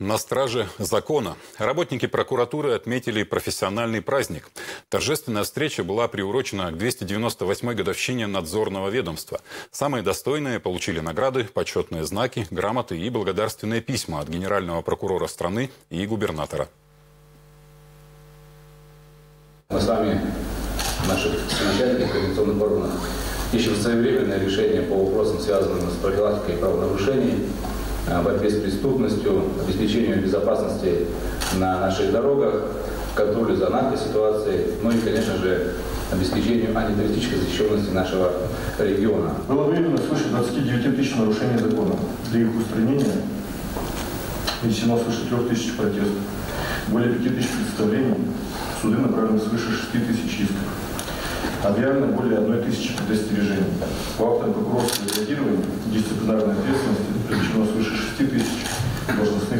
На страже закона. Работники прокуратуры отметили профессиональный праздник. Торжественная встреча была приурочена к 298-й годовщине надзорного ведомства. Самые достойные получили награды, почетные знаки, грамоты и благодарственные письма от генерального прокурора страны и губернатора. Мы с вами, наших начальников координационных органов, ищем своевременное решение по вопросам, связанным с профилактикой правонарушений, борьбе с преступностью, обеспечению безопасности на наших дорогах, контролю за наркоситуацией, ну и, конечно же, обеспечению антитеррористической защищенности нашего региона. Было выявлено свыше 29 тысяч нарушений закона. Для их устранения внесено свыше 3 тысяч протестов. Более 5 тысяч представлений. Суды направлены свыше 6 тысяч исков. Объявлено более 1 тысячи предостережений. По актам прокурорского реагирования дисциплинарной ответственности filosofía